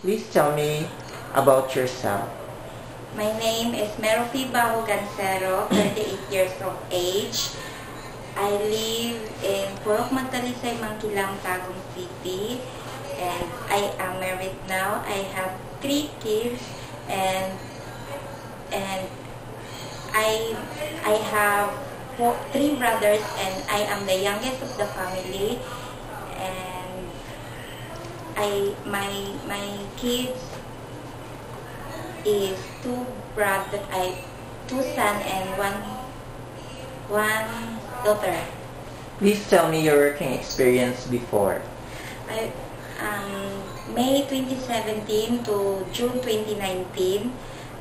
Please tell me about yourself. My name is Maerofe Bajo Gancero, 38 years of age. I live in Purok Magdalisay, Mankilam, Tagum City. And I am married now. I have three kids and and I I have four, three brothers and I am the youngest of the family and I my my kids is two brother I two son and one one daughter. Please tell me your working experience before. I um, May 2017 to June 2019,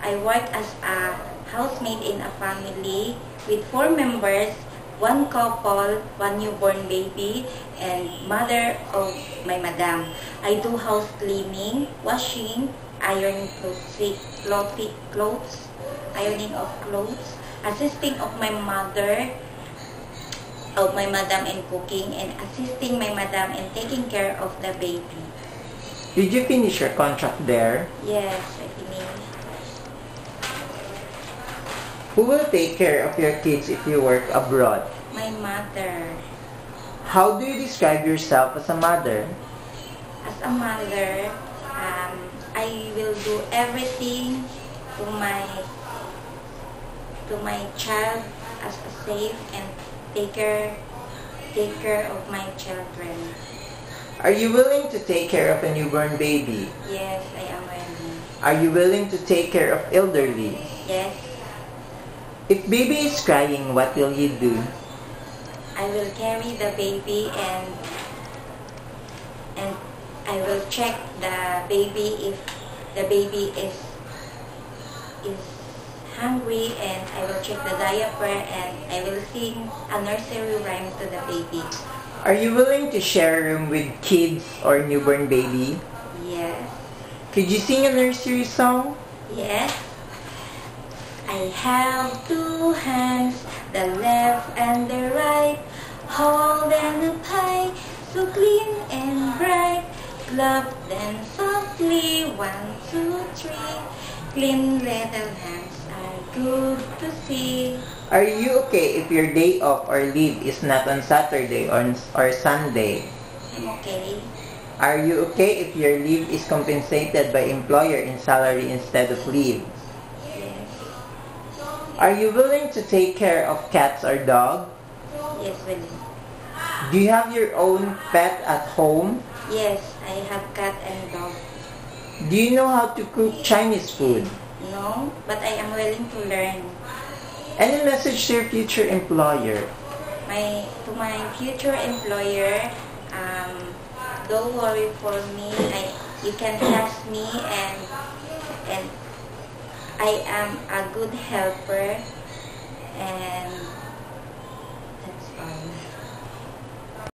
I worked as a housemaid in a family with four members, one couple, one newborn baby, and mother of my madam. I do house cleaning, washing, ironing clothes, clothes, clothes ironing of clothes, assisting of my mother, of my madam in cooking, and assisting my madam in taking care of the baby. Did you finish your contract there? Yes, I finished. Who will take care of your kids if you work abroad? My mother. How do you describe yourself as a mother? As a mother, um, I will do everything to my to my child as a safe and take care take care of my children. Are you willing to take care of a newborn baby? Yes, I am ready. Are you willing to take care of elderly? Yes, If baby is crying, what will you do? I will carry the baby and and I will check the baby if the baby is is hungry and I will check the diaper and I will sing a nursery rhyme to the baby. Are you willing to share a room with kids or newborn baby? Yes. Could you sing a nursery song? Yes. I have two hands, the left and the right, holding a pie, so clean and bright. Glove them softly, one, two, three. Clean little hands are good to see. Are you okay if your day off or leave is not on Saturday or, or Sunday? I'm okay. Are you okay if your leave is compensated by employer in salary instead of leave? Are you willing to take care of cats or dog? Yes, willing. Do you have your own pet at home? Yes, I have cat and dog. Do you know how to cook Chinese food? No, but I am willing to learn. Any message to your future employer? my to my future employer um, don't worry for me I, you can trust me and and I am a good helper and that's all